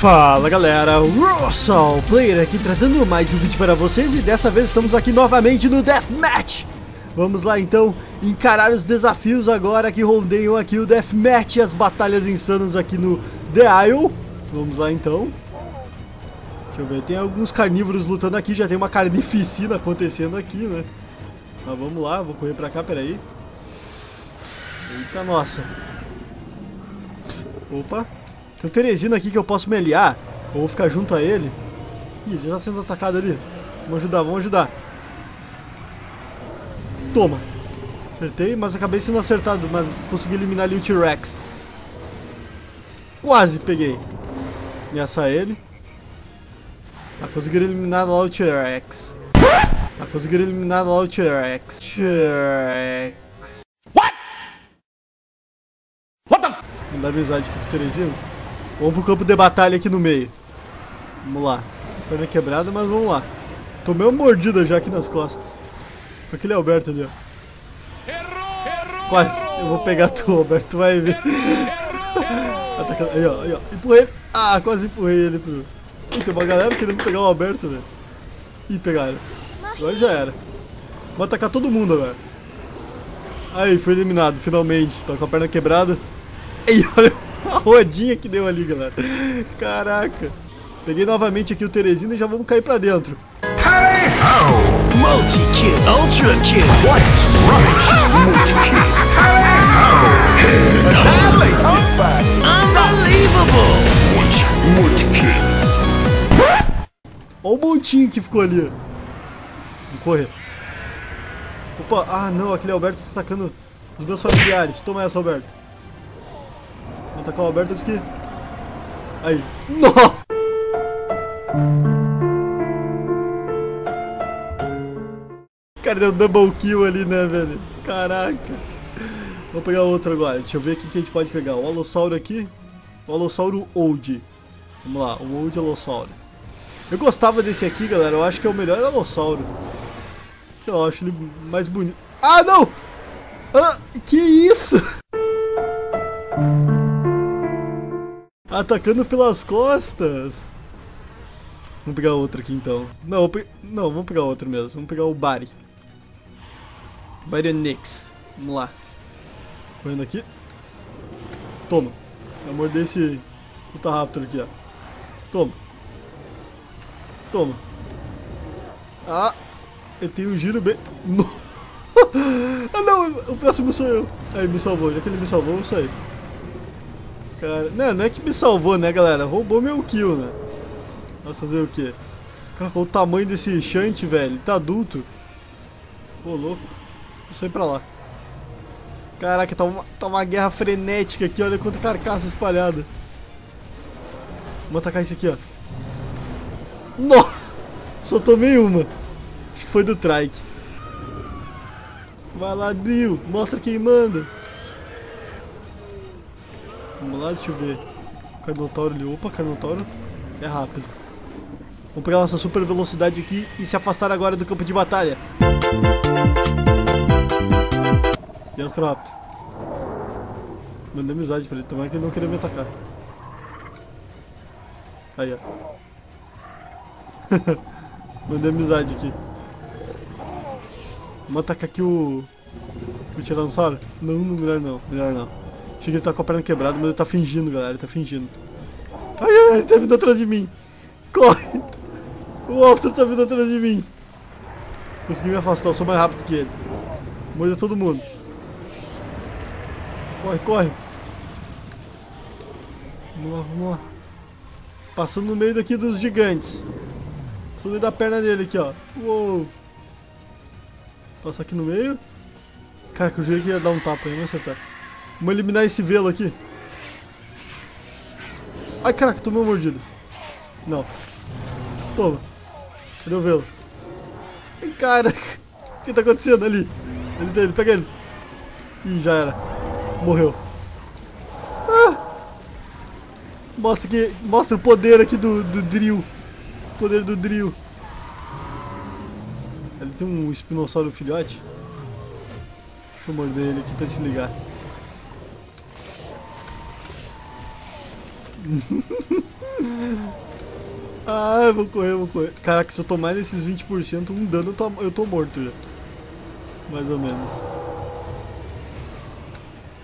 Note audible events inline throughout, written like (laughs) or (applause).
Fala galera, Russell Player aqui trazendo mais um vídeo para vocês e dessa vez estamos aqui novamente no Deathmatch. Vamos lá então encarar os desafios agora que rondeiam aqui o Deathmatch e as batalhas insanas aqui no The Isle. Vamos lá então. Deixa eu ver, tem alguns carnívoros lutando aqui, já tem uma carnificina acontecendo aqui né? Mas vamos lá, vou correr pra cá, peraí. Eita nossa. Opa tem um Teresino aqui que eu posso me aliar. Eu vou ficar junto a ele. Ih, ele já tá sendo atacado ali. Vamos ajudar, vamos ajudar. Toma. Acertei, mas acabei sendo acertado. Mas consegui eliminar ali o T-Rex. Quase peguei. Ameaçar ele. Tá, conseguiram eliminar lá o T-Rex. Tá, conseguiram eliminar lá o T-Rex. T-Rex. What? What the f... Vamos dar amizade aqui pro Teresino. Vamos pro campo de batalha aqui no meio. Vamos lá. Perna quebrada, mas vamos lá. Tomei uma mordida já aqui nas costas. Foi aquele Alberto ali, ó. Quase. Eu vou pegar tu, Alberto. Vai ver. (laughs) aí, ó, aí, ó. Empurrei ele. Ah, quase empurrei ele pro... Ih, tem uma galera querendo pegar o Alberto, velho. Ih, pegaram. Agora já era. Vou atacar todo mundo agora. Aí, foi eliminado, finalmente. Tá com a perna quebrada. Ei, (laughs) olha (laughs) a rodinha que deu ali, galera. Caraca. Peguei novamente aqui o Teresina e já vamos cair pra dentro. Tally ho! Multi-kill, ultra kill, white rice, multi-kill, tally ho! Unbelievable! Multi-kill. Olha o montinho que ficou ali. Vamos correr. Opa, ah não, aquele Alberto tá atacando os meus familiares. Toma essa, Alberto. Vou tacar o Alberto antes que... Aí. Nossa! Cara, deu double kill ali, né, velho? Caraca. Vou pegar outro agora. Deixa eu ver o que a gente pode pegar. O Alossauro aqui. O Alossauro Old. Vamos lá, o Old Alossauro. Eu gostava desse aqui, galera. Eu acho que é o melhor Alossauro. Que eu acho ele mais bonito. Ah, não! Ah, que isso? Atacando pelas costas. Vamos pegar outro aqui então. Não, pe... não, vamos pegar outro mesmo. Vamos pegar o Bari. Baryonyx. Vamos lá. Correndo aqui. Toma. Vai morder esse puta Raptor aqui, ó. Toma. Toma. Ah! Eu tenho um giro bem... (laughs) ah não! O próximo sou eu. Aí, me salvou. Já que ele me salvou, eu saí cara. Não, não é que me salvou, né, galera? Roubou meu kill, né? Nossa, fazer o quê? Cara, o tamanho desse Shunt, velho? Ele tá adulto. Pô, louco. Deixa eu ir pra lá. Caraca, tá uma, tá uma guerra frenética aqui. Olha quanta carcaça espalhada. Vamos atacar isso aqui, ó. Nossa! (laughs) Só tomei uma. Acho que foi do Trike. Vai lá, Drill. Mostra quem manda. Vamos lá, deixa eu ver. Carnotauro ali. Opa, Carnotauro é rápido. Vamos pegar nossa super velocidade aqui e se afastar agora do campo de batalha. E rápido. Mandei amizade pra ele, tomara que ele não queria me atacar. Aí, ó. (laughs) Mandei amizade aqui. Vamos atacar aqui o... O Tiranossauro? Não, não, melhor não, melhor não. Achei que ele tá com a perna quebrada, mas ele tá fingindo, galera. Ele tá fingindo. Ai, ai, ele tá vindo atrás de mim. Corre! O monstro tá vindo atrás de mim. Consegui me afastar, eu sou mais rápido que ele. Morda todo mundo. Corre, corre. Vamos lá, vamos lá. Passando no meio daqui dos gigantes. Meio da perna dele aqui, ó. Uou. Passa aqui no meio. Cara, que eu jurei que ia dar um tapa aí, não acertar. Vamos eliminar esse velo aqui. Ai, caraca, tomei uma mordida. Não. Toma. Cadê o velo? Cara, (laughs) o que tá acontecendo ali? Ele tá ele, pega ele. Ih, já era. Morreu. Ah! Mostra, que, mostra o poder aqui do, do drill. O poder do drill. Ele tem um espinossauro filhote. Deixa eu morder ele aqui pra se ligar. (laughs) Ah, eu vou correr, eu vou correr. Caraca, se eu tomar esses 20%, um dano eu tô, eu tô morto já. Mais ou menos.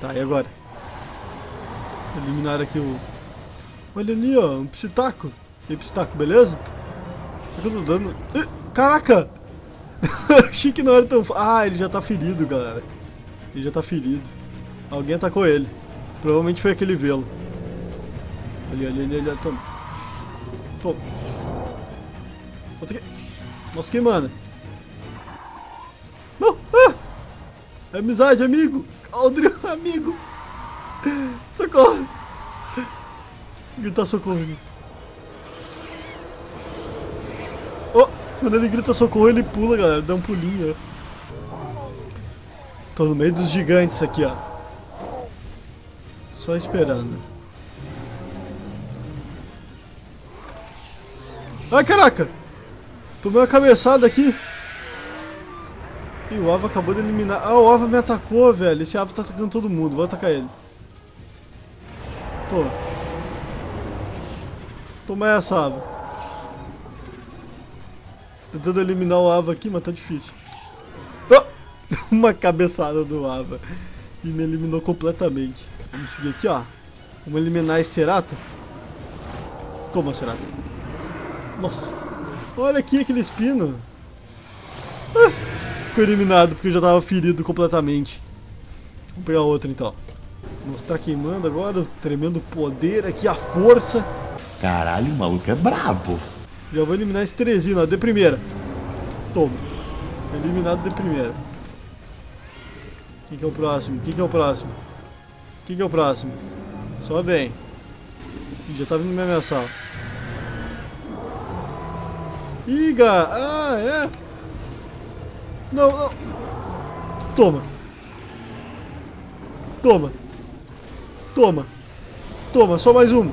Tá, e agora? Eliminar aqui o... Olha ali, ó, um psitaco. E psitaco, beleza? Só que eu tô dando... Caraca! (laughs) Achei que não era tão... Ah, ele já tá ferido, galera. Ele já tá ferido. Alguém atacou ele. Provavelmente foi aquele velo. Ali, ali, ali, ali, toma. Toma. Nossa, que... Nossa, queimando. Não! Ah! É amizade, amigo! Aldrin, (laughs) amigo! Socorro! Gritar socorro. Oh! Quando ele grita socorro, ele pula, galera. Dá um pulinho, ó. Tô no meio dos gigantes aqui, ó. Só esperando. Ai, caraca! Tomei uma cabeçada aqui. E o Ava acabou de eliminar. Ah, o Ava me atacou, velho. Esse Ava tá atacando todo mundo. Vou atacar ele. Pô. Toma essa, Ava. Tentando eliminar o Ava aqui, mas tá difícil. Oh! (laughs) Uma cabeçada do Ava. E me eliminou completamente. Vamos seguir aqui, ó. Vamos eliminar esse Cerato. Toma, Cerato. Nossa. Olha aqui aquele espino. Ah, foi eliminado porque eu já tava ferido completamente. Vamos pegar outro então. Mostrar queimando agora, o tremendo poder aqui, a força. Caralho, o maluco é brabo. Já vou eliminar esse Teresino, ó, de primeira. Toma. Eliminado de primeira. Quem que é o próximo? Quem que é o próximo? Quem que é o próximo? Só vem. Já tá vindo me ameaçar. Iga! Ah, é? Não, não. Toma. Toma. Toma. Toma, só mais um.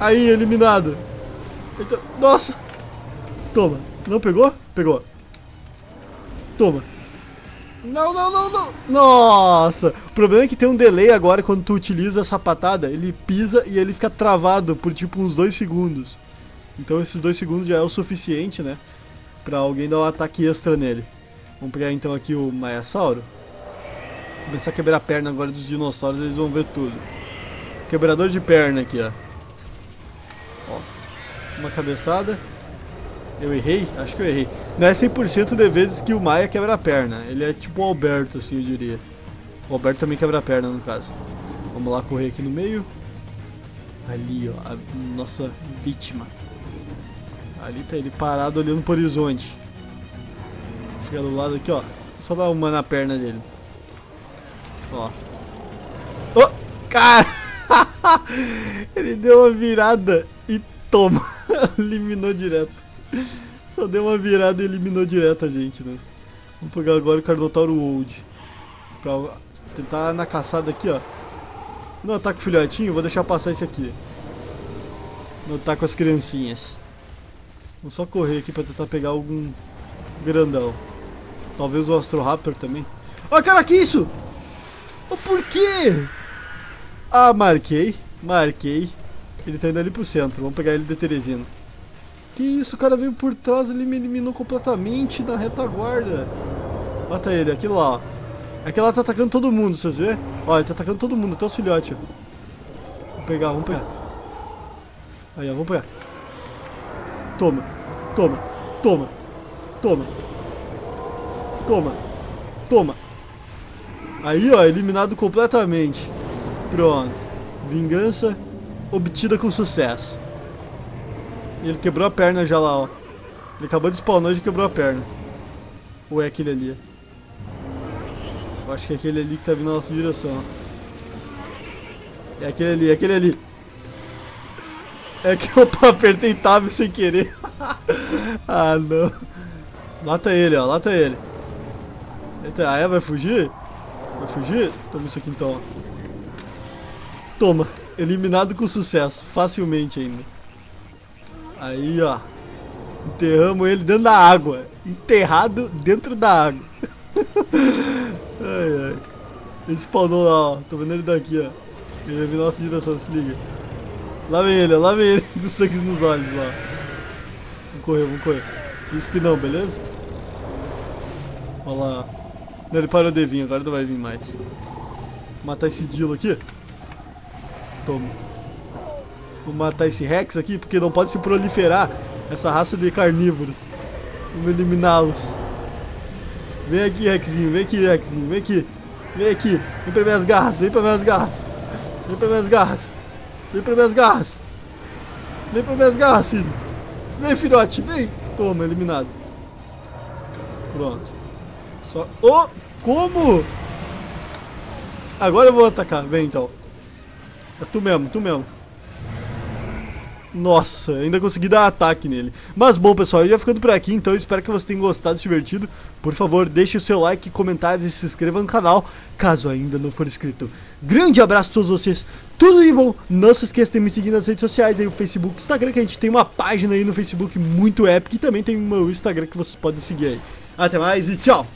Aí, eliminado. Eita, nossa. Toma. Não pegou? Pegou. Toma. Não, não, não, não. Nossa. O problema é que tem um delay agora quando tu utiliza essa patada. Ele pisa e ele fica travado por tipo uns dois segundos. Então esses dois segundos já é o suficiente, né? Pra alguém dar um ataque extra nele. Vamos pegar então aqui o Maiasauro. Começar a quebrar a perna agora dos dinossauros, eles vão ver tudo. Quebrador de perna aqui, ó. ó. Uma cabeçada. Eu errei? Acho que eu errei. Não é 100% de vezes que o Maia quebra a perna. Ele é tipo o Alberto, assim, eu diria. O Alberto também quebra a perna, no caso. Vamos lá correr aqui no meio. Ali, ó, a nossa vítima. Ali tá ele parado olhando pro horizonte. Chega do lado aqui, ó. Só dar uma na perna dele. Ó. Oh, cara! (laughs) ele deu uma virada e toma. (laughs) eliminou direto. Só deu uma virada e eliminou direto a gente, né? Vamos pegar agora o Carnotauro Old. Pra tentar na caçada aqui, ó. Não ataca o filhotinho, vou deixar passar esse aqui. Não ataca as criancinhas. Vou só correr aqui pra tentar pegar algum grandão. Talvez o Astroraptor também. Ah, cara, que isso? Oh, por quê? Ah, marquei. Marquei. Ele tá indo ali pro centro. Vamos pegar ele de Teresina. Que isso, o cara veio por trás, ele me eliminou completamente na retaguarda. Mata ele, aquilo lá, ó. Aquele lá tá atacando todo mundo, vocês vê? Ó, ele tá atacando todo mundo, até os filhotes, ó. Vamos pegar, vamos pegar. Aí, ó, vamos pegar. Toma, toma, toma, toma. Toma, toma. Aí, ó, eliminado completamente. Pronto. Vingança obtida com sucesso. Ele quebrou a perna já lá, ó. Ele acabou de spawnar e quebrou a perna. Ou é aquele ali? Eu acho que é aquele ali que tá vindo na nossa direção. É aquele ali, é aquele ali. É que eu (laughs) apertei tab sem querer. (laughs) (laughs) ah, não. Lata ele, ó, lata ele. Eita, é? Vai fugir? Vai fugir? Toma isso aqui então. Toma. Eliminado com sucesso. Facilmente ainda. Aí, ó. Enterramos ele dentro da água. Enterrado dentro da água. (laughs) ai, ai. Ele spawnou lá, ó. Tô vendo ele daqui, ó. Ele vai vir na nossa direção, se liga. Lá vem ele, ó. Lá vem ele. (laughs) Com sangue nos olhos lá. Correr, vamos correr. Espinão, beleza? Olha lá. Não, ele parou de vir, agora não vai vir mais. Matar esse Dilo aqui. Toma. Vou matar esse Rex aqui, porque não pode se proliferar essa raça de carnívoros. Vamos eliminá-los. Vem aqui, Rexinho, vem aqui, Rexinho, vem aqui. Vem aqui, vem pra minhas garras, vem pra minhas garras. Vem pra minhas garras. Vem pra minhas garras. Vem pra minhas garras, filho. Vem, filhote, vem. Toma, eliminado. Pronto. Só... Oh, como? Agora eu vou atacar, vem então. É tu mesmo, tu mesmo. Nossa, ainda consegui dar ataque nele. Mas bom, pessoal, eu já ficando por aqui, então espero que vocês tenham gostado, se divertido. Por favor, deixe o seu like, comentários e se inscreva no canal, caso ainda não for inscrito. Grande abraço a todos vocês, tudo de bom. Não se esqueça de me seguir nas redes sociais, aí o Facebook, Instagram, que a gente tem uma página aí no Facebook muito épica e também tem o meu Instagram que vocês podem seguir aí. Até mais e tchau!